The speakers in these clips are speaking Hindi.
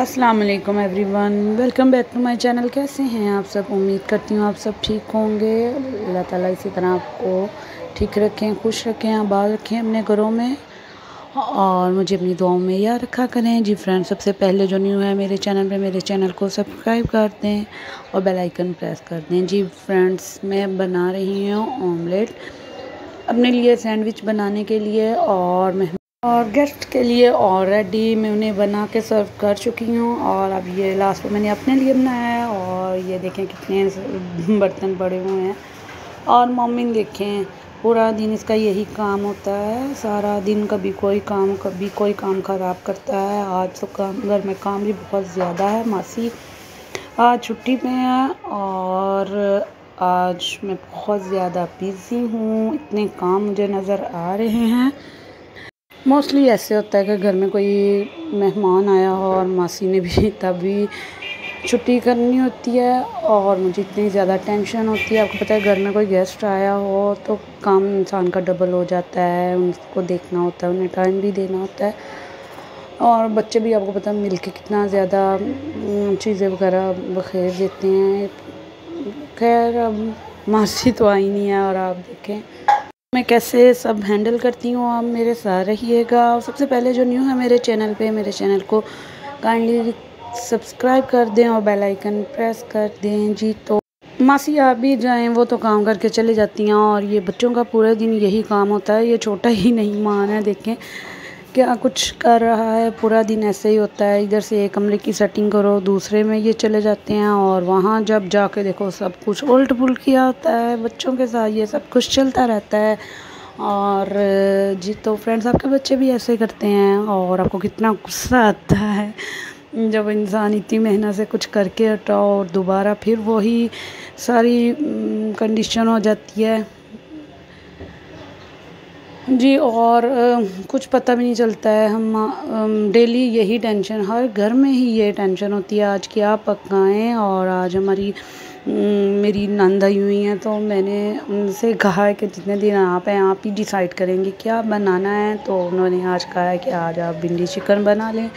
अस्सलाम everyone welcome back to my channel कैसे हैं आप सब? उम्मीद करती हूँ आप सब ठीक होंगे। अल्लाह ताला इसी तरह आपको ठीक रखें, खुश रखें, आबाद रखें अपने घरों में। और मुझे अपनी दुआओं में याद रखा करें। जी फ्रेंड सबसे पहले जो न्यू है मेरे चैनल पे, मेरे चैनल को सब्सक्राइब कर दें और बेल आइकन प्रेस कर दें। जी फ्रेंड्स मैं बना रही हूँ ऑमलेट अपने लिए सैंडविच बनाने के लिए और मैं और गेस्ट के लिए ऑलरेडी मैं उन्हें बना के सर्व कर चुकी हूँ और अब ये लास्ट में मैंने अपने लिए बनाया है और ये देखें कितने बर्तन पड़े हुए हैं। और मम्मी देखें पूरा दिन इसका यही काम होता है, सारा दिन कभी कोई काम, कभी कोई काम ख़राब करता है। आज तो काम, घर में काम भी बहुत ज़्यादा है, मासी आज छुट्टी पे है और आज मैं बहुत ज़्यादा बिज़ी हूँ, इतने काम मुझे नज़र आ रहे हैं। मोस्टली ऐसे होता है कि घर में कोई मेहमान आया हो और मासी ने भी तभी छुट्टी करनी होती है और मुझे इतनी ज़्यादा टेंशन होती है। आपको पता है, घर में कोई गेस्ट आया हो तो काम इंसान का डबल हो जाता है, उनको देखना होता है, उन्हें टाइम भी देना होता है। और बच्चे भी, आपको पता है मिल के कितना ज़्यादा चीज़ें वगैरह बखेर देते हैं। खैर, अब मासी तो आई नहीं है और आप देखें। मैं कैसे सब हैंडल करती हूँ, आप मेरे साथ रहिएगा। सबसे पहले जो न्यू है मेरे चैनल पे, मेरे चैनल को काइंडली सब्सक्राइब कर दें और बेल आइकन प्रेस कर दें जी। तो मासी, आप भी जाएँ, वो तो काम करके चले जाती हैं और ये बच्चों का पूरा दिन यही काम होता है, ये छोटा ही नहीं, मान है, देखें। क्या कुछ कर रहा है? पूरा दिन ऐसे ही होता है। इधर से एक कमरे की सेटिंग करो, दूसरे में ये चले जाते हैं और वहाँ जब जाके देखो सब कुछ उल्ट पुलट किया होता है। बच्चों के साथ ये सब कुछ चलता रहता है। और जी तो फ्रेंड्स आपके बच्चे भी ऐसे करते हैं और आपको कितना गुस्सा आता है। जब इंसान इतनी मेहनत से कुछ करके हटाओ और दोबारा फिर वही सारी कंडीशन हो जाती है। जी, और कुछ पता भी नहीं चलता है। हम डेली यही टेंशन, हर घर में ही ये टेंशन होती है। आज क्या पकाएँ और आज हमारी मेरी नंद आई हुई हैं तो मैंने उनसे कहा है कि जितने दिन आप हैं, आप ही डिसाइड करेंगे क्या बनाना है। तो उन्होंने आज कहा है कि आज आप भिंडी चिकन बना लें।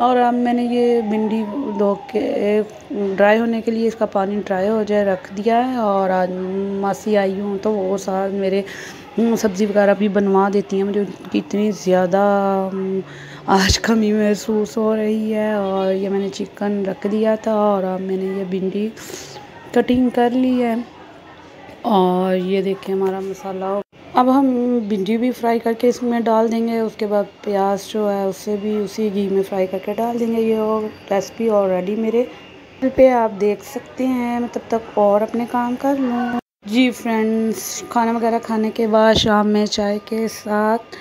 और अब मैंने ये भिंडी धो के ड्राई होने के लिए इसका पानी ड्राई हो जाए, रख दिया है और आज मासी आई हूँ तो वो साथ मेरे सब्ज़ी वगैरह भी बनवा देती हैं मुझे इतनी ज़्यादा आज कमी महसूस हो रही है और ये मैंने चिकन रख दिया था और अब मैंने ये भिंडी कटिंग कर ली है और ये देखिए हमारा मसाला अब हम भिंडी भी फ्राई करके इसमें डाल देंगे, उसके बाद प्याज जो है उससे भी उसी घी में फ्राई करके डाल देंगे। ये और रेसिपी ऑलरेडी मेरे पे आप देख सकते हैं। मैं तब तक और अपने काम कर लूँ। जी फ्रेंड्स खाना वगैरह खाने के बाद शाम में चाय के साथ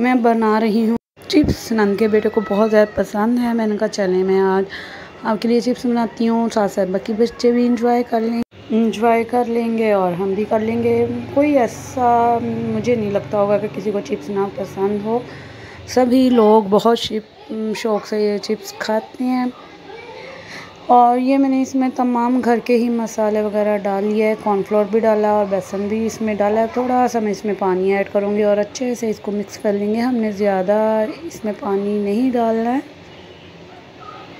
मैं बना रही हूँ चिप्स। नंद के बेटे को बहुत ज़्यादा पसंद है, मैंने कहा, चले, मैं आज आपके लिए चिप्स बनाती हूँ साथ साथ बाकी बच्चे भी इंजॉय कर लें। इंजॉय कर लेंगे और हम भी कर लेंगे। कोई ऐसा मुझे नहीं लगता होगा कि किसी को चिप्स ना पसंद हो। सभी लोग बहुत शौक से ये चिप्स खाते हैं। और ये मैंने इसमें तमाम घर के ही मसाले वगैरह डाल लिए है। कॉर्नफ्लोर भी डाला और बेसन भी इसमें डाला है। थोड़ा सा मैं इसमें पानी ऐड करूँगी और अच्छे से इसको मिक्स कर लेंगे। हमने ज़्यादा इसमें पानी नहीं डालना है।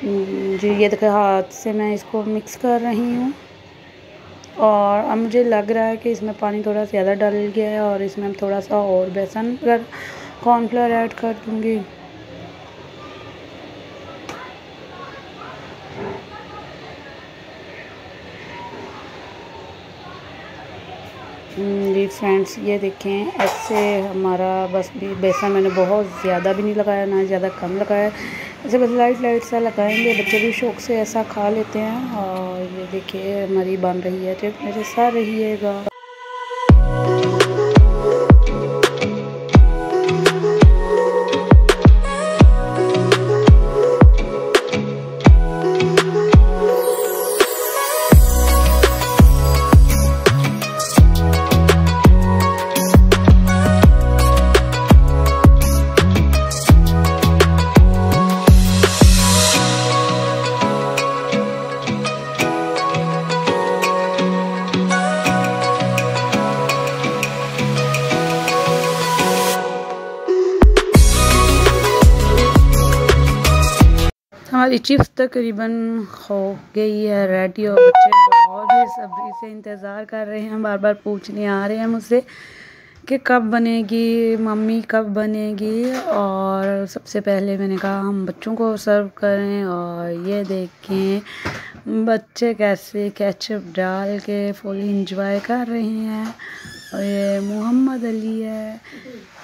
जी, ये देखो हाथ से मैं इसको मिक्स कर रही हूँ। और अब मुझे लग रहा है कि इसमें पानी थोड़ा सा ज़्यादा डाल गया है और इसमें हम थोड़ा सा और बेसन अगर कॉर्नफ्लोर ऐड कर दूँगी। जी फ्रेंड्स, ये देखें, ऐसे हमारा बस भी, बेसन मैंने बहुत ज़्यादा भी नहीं लगाया, ना ज़्यादा कम लगाया। ऐसे बस लाइट लाइट सा लगाएँगे, बच्चे भी शौक से ऐसा खा लेते हैं। और ये देखिए, हमारी बन रही है जब मेरे साथ रहिएगा। चिप्स तकरीबन हो गई है रेडी और बच्चे बहुत ही सब्री से इंतज़ार कर रहे हैं बार बार पूछने आ रहे हैं मुझसे कि कब बनेगी, मम्मी कब बनेगी और सबसे पहले मैंने कहा, हम बच्चों को सर्व करें और ये देखें, बच्चे कैसे केचप डाल के फुल इंजॉय कर रहे हैं। और ये मोहम्मद अली है।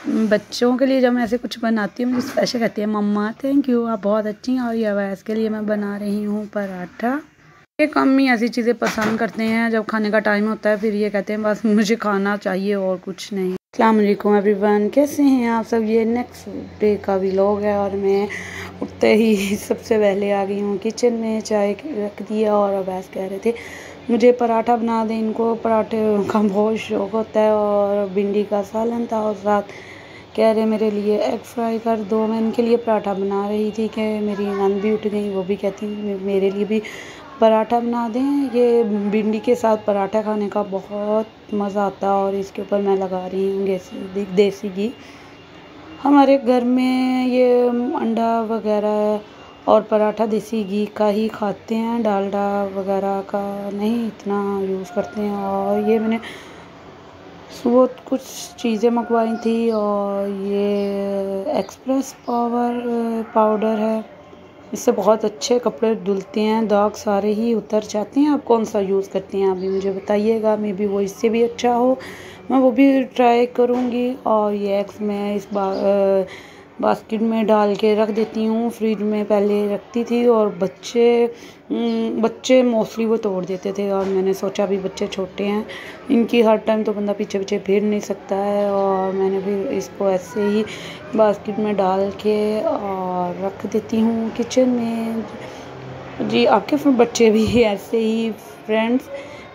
बच्चों के लिए जब मैं ऐसे कुछ बनाती हूँ, मुझे स्पेशल कहती है, मम्मा थैंक यू आप बहुत अच्छी हैं और ये अवैस के लिए मैं बना रही हूँ पराठा। ये कम ही ऐसी चीज़ें पसंद करते हैं जब खाने का टाइम होता है, फिर ये कहते हैं, बस मुझे खाना चाहिए और कुछ नहीं। अल्लाम एवरीवन कैसे हैं आप सब? ये नेक्स्ट डे का व्लॉग है और मैं उठते ही सबसे पहले आ गई हूँ किचन में, चाय रख दिया और अवैस कह रहे थे मुझे पराठा बना दें, इनको पराठे का बहुत शौक़ होता है और भिंडी का सालन था और साथ कह रहे मेरे लिए एग फ्राई कर दो। मैं इनके लिए पराठा बना रही थी कि मेरी नंद भी उठ गई, वो भी कहती मेरे लिए भी पराठा बना दें। ये भिंडी के साथ पराठा खाने का बहुत मज़ा आता है और इसके ऊपर मैं लगा रही हूँ देसी देसी घी। हमारे घर में ये अंडा वगैरह और पराठा देसी घी का ही खाते हैं। डालडा वगैरह का नहीं, इतना यूज़ करते हैं। और ये मैंने सुबह कुछ चीज़ें मंगवाई थी और ये एक्सप्रेस पावर पाउडर है। इससे बहुत अच्छे कपड़े धुलते हैं, दाग सारे ही उतर जाते हैं। आप कौन सा यूज़ करते हैं अभी मुझे बताइएगा। मे बी वो इससे भी अच्छा हो। मैं वो भी ट्राई करूँगी। और ये एक्स मैं इस बार बास्केट में डाल के रख देती हूँ। फ्रिज में पहले रखती थी और बच्चे बच्चे मोस्टली वो तोड़ देते थे और मैंने सोचा भी बच्चे छोटे हैं। इनकी हर टाइम तो बंदा पीछे पीछे फिर नहीं सकता है और मैंने फिर इसको ऐसे ही बास्केट में डाल के और रख देती हूँ किचन में। जी, आपके बच्चे भी ऐसे ही फ्रेंड्स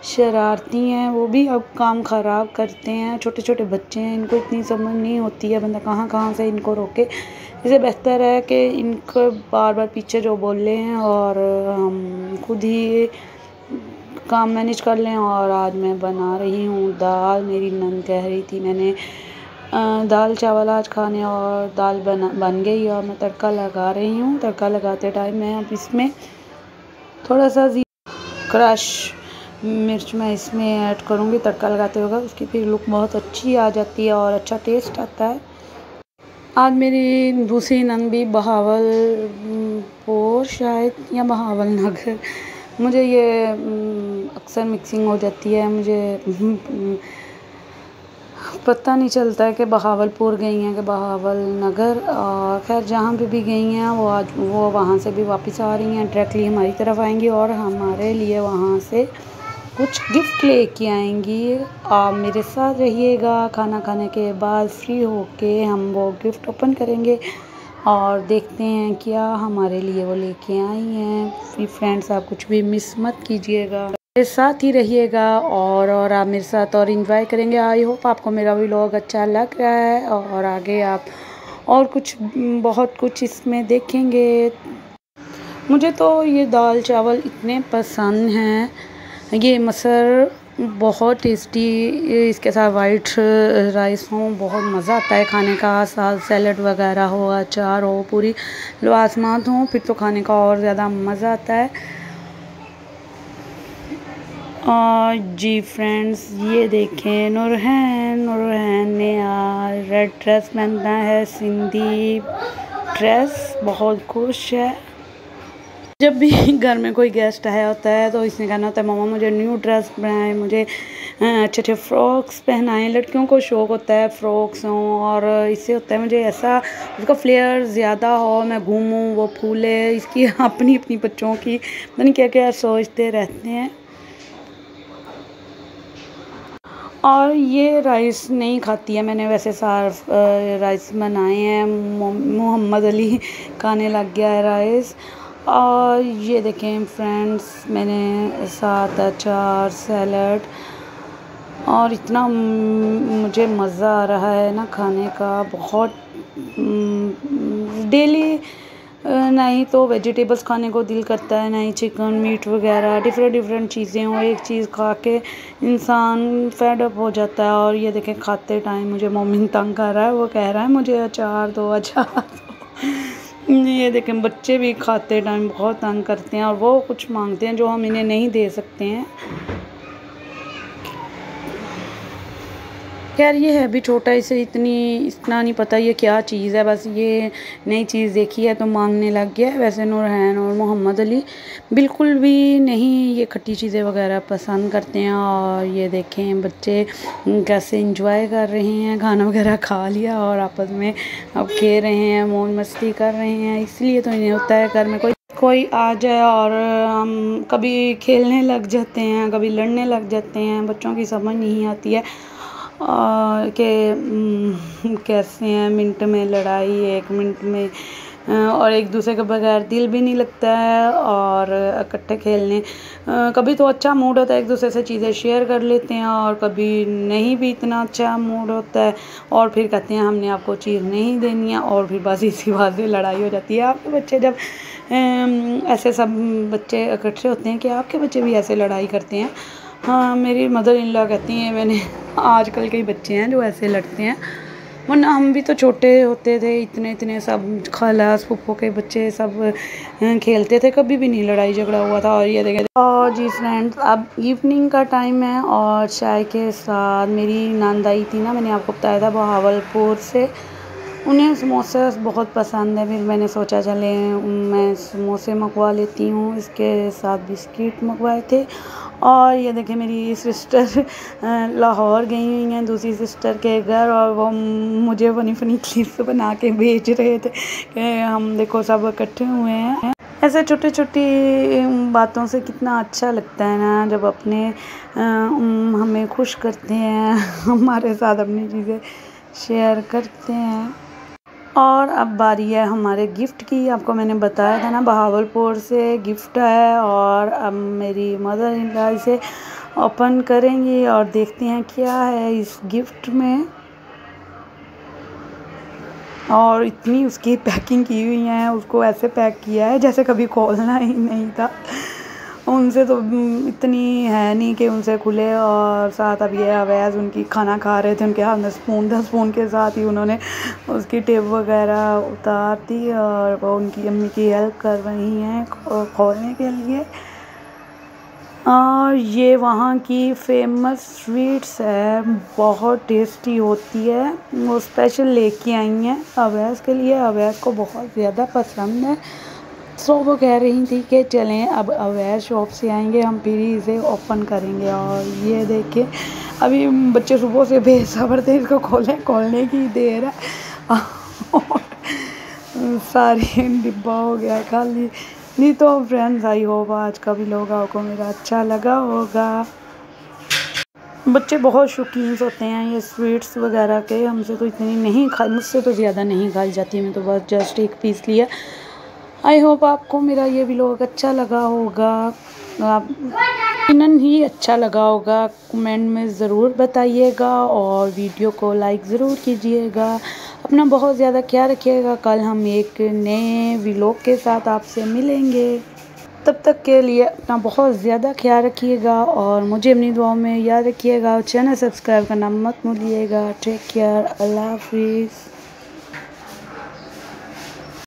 शरारती हैं, वो भी अब काम ख़राब करते हैं छोटे छोटे बच्चे हैं, इनको इतनी समझ नहीं होती है, बंदा कहाँ कहाँ से इनको रोके। इससे बेहतर है कि इनको बार बार पीछे जो बोल लें और हम खुद ही काम मैनेज कर लें और आज मैं बना रही हूँ दाल, मेरी नन कह रही थी मैंने दाल चावल आज खाने और दाल बना, बन गई और मैं तड़का लगा रही हूँ। तड़का लगाते टाइम मैं अब इसमें थोड़ा सा क्रश मिर्च मैं इसमें ऐड करूँगी, तड़का लगाते हुए, उसकी फिर लुक बहुत अच्छी आ जाती है और अच्छा टेस्ट आता है। आज मेरी दूसरी नंद भी बहावलपुर शायद, या बहावल नगर। मुझे ये अक्सर मिक्सिंग हो जाती है, मुझे पता नहीं चलता है कि बहावलपुर गई हैं कि बहावल नगर। और खैर, जहाँ पे भी गई हैं, वो आज, वो वहाँ से भी वापस आ रही हैं डायरेक्टली हमारी तरफ़ आएँगी और हमारे लिए वहाँ से कुछ गिफ्ट लेके आएँगी। आप मेरे साथ रहिएगा। खाना खाने के बाद फ्री होके हम वो गिफ्ट ओपन करेंगे और देखते हैं क्या हमारे लिए वो लेके आई हैं। फ्री फ्रेंड्स आप कुछ भी मिस मत कीजिएगा। मेरे साथ ही रहिएगा और और आप मेरे साथ और इन्जॉय करेंगे। आई होप आपको मेरा व्लॉग अच्छा लग रहा है और आगे आप और कुछ, बहुत कुछ इसमें देखेंगे। मुझे तो ये दाल चावल इतने पसंद हैं। ये मसर बहुत टेस्टी इसके साथ वाइट राइस हो, बहुत मज़ा आता है खाने का। साथ सैलड वगैरह हो, अचार हो, पूरी लवासमात हो, फिर तो खाने का और ज़्यादा मज़ा आता है। और जी फ्रेंड्स ये देखें नूरहैन नूरहैन ने रेड ड्रेस पहनना है, सिंधी ड्रेस बहुत खुश है। जब भी घर में कोई गेस्ट आया होता है तो इसने कहना होता है मामा मुझे न्यू ड्रेस बनाए, मुझे अच्छे अच्छे फ्रॉक्स पहनाएँ। लड़कियों को शौक़ होता है फ्रॉक्स हों, और इससे होता है, मुझे ऐसा, उसका फ्लेयर ज़्यादा हो, मैं घूमूँ, वो फूले। इसकी अपनी अपनी बच्चों की मैंने क्या क्या सोचते रहते हैं। और ये राइस नहीं खाती है मैंने, वैसे सार राइस बनाए हैं। मोहम्मद अली खाने लग गया है राइस और ये देखें फ्रेंड्स मैंने साथ अचार सैलड और इतना मुझे मज़ा आ रहा है ना खाने का, बहुत डेली नहीं तो वेजिटेबल्स खाने को दिल करता है, नहीं चिकन मीट वगैरह डिफरेंट डिफरेंट चीज़ें हो एक चीज़ खा के इंसान फेड अप हो जाता है और ये देखें खाते टाइम मुझे मोमिन तंग कर रहा है, वो कह रहा है मुझे अचार दो, अचार ये देखें, बच्चे भी खाते टाइम बहुत तंग करते हैं और वो कुछ मांगते हैं जो हम इन्हें नहीं दे सकते हैं। खैर, ये है भी छोटा, इसे इतनी, इतना नहीं पता ये क्या चीज़ है। बस ये नई चीज़ देखी है तो मांगने लग गया वैसे नूरहैन और मोहम्मद अली बिल्कुल भी नहीं ये खट्टी चीज़ें वगैरह पसंद करते हैं और ये देखें बच्चे कैसे इंजॉय कर रहे हैं, खाना वगैरह खा लिया और आपस में अब खेल रहे हैं, मौज मस्ती कर रहे हैं। इसलिए तो इन्हें होता है घर में कोई कोई आ जाए और, हम कभी खेलने लग जाते हैं, कभी लड़ने लग जाते हैं। बच्चों की समझ नहीं आती है। के कैसे हैं? मिनट में लड़ाई एक मिनट में। और एक दूसरे के बगैर दिल भी नहीं लगता है और इकट्ठे खेलने। कभी तो अच्छा मूड होता है, एक दूसरे से चीज़ें शेयर कर लेते हैं और कभी नहीं भी इतना अच्छा मूड होता है। और फिर कहते हैं, हमने आपको चीज़ नहीं देनी है। और फिर बस इसी बात से लड़ाई हो जाती है। आपके बच्चे जब ऐसे सब बच्चे इकट्ठे होते हैं कि आपके बच्चे भी ऐसे लड़ाई करते हैं? हाँ मेरी मदर इन लॉ कहती हैं, मैंने आजकल के बच्चे हैं जो ऐसे लड़ते हैं। वरना हम भी तो छोटे होते थे, इतने इतने सब खालास फुप्पो के बच्चे सब खेलते थे, कभी भी नहीं लड़ाई झगड़ा हुआ था। और ये देखे और जी फ्रेंड्स अब इवनिंग का टाइम है और चाय के साथ मेरी नानदाई थी ना, मैंने आपको बताया था बहावलपुर से। उन्हें समोसे बहुत पसंद है, फिर मैंने सोचा, चले, मैं समोसे मंगवा लेती हूँ। इसके साथ बिस्किट मंगवाए थे और ये देखें मेरी सिस्टर लाहौर गई हुई हैं, दूसरी सिस्टर के घर और वो मुझे फनी फनी क्लिप्स बना के भेज रहे थे कि हम देखो सब इकट्ठे हुए हैं। ऐसे छोटी छोटी बातों से कितना अच्छा लगता है ना, जब अपने हमें खुश करते हैं, हमारे साथ अपनी चीज़ें शेयर करते हैं। और अब बारी है हमारे गिफ्ट की। आपको मैंने बताया था ना, बहावलपुर से गिफ्ट है और अब मेरी मदर इन इसे ओपन करेंगी और देखते हैं क्या है इस गिफ्ट में। और इतनी उसकी पैकिंग की हुई है, उसको ऐसे पैक किया है जैसे कभी खोलना ही नहीं था। उनसे तो इतनी है नहीं कि उनसे खुले और साथ अब ये अवैज़ उनकी खाना खा रहे थे, उनके हाथ में स्पून था स्पून के साथ ही उन्होंने उसकी टेप वगैरह उतार दी और वो उनकी अम्मी की हेल्प कर रही हैं खोलने के लिए। और ये वहाँ की फ़ेमस स्वीट्स है, बहुत टेस्टी होती है। वो स्पेशल लेके आई हैं अवैज़ के लिए अवैज़ को बहुत ज़्यादा पसंद है। सो वो कह रही थी कि चलें, अब अवेयर शॉप से आएँगे, हम फिर इसे ओपन करेंगे। और ये देखिए अभी बच्चे सुबह से बेसब्र थे, इसको खोलें, खोलने की देर है। सारी डिब्बा हो गया खाली। नहीं तो फ्रेंड्स आई होप आज का भी लोग आपको मेरा अच्छा लगा होगा। बच्चे बहुत शौकीन होते हैं, ये स्वीट्स वगैरह के। हमसे तो इतनी नहीं खा, मुझसे तो ज़्यादा नहीं खाई जाती, मैं तो बस जस्ट एक पीस लिया। आई होप आपको मेरा ये व्लॉग अच्छा लगा होगा। आप यकीन ही अच्छा लगा होगा। कमेंट में ज़रूर बताइएगा और वीडियो को लाइक ज़रूर कीजिएगा। अपना बहुत ज़्यादा ख्याल रखिएगा। कल हम एक नए व्लॉग के साथ आपसे मिलेंगे। तब तक के लिए अपना बहुत ज़्यादा ख्याल रखिएगा और मुझे अपनी दुआओं में याद रखिएगा। चैनल सब्सक्राइब करना मत भूलिएगा। टेक केयर अल्लाह हाफिज़